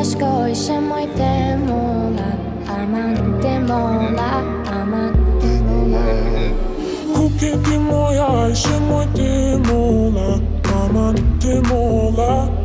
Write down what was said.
賢いしもいてもら甘ってもら甘ってもら不景気もやいしもいてもら甘ってもら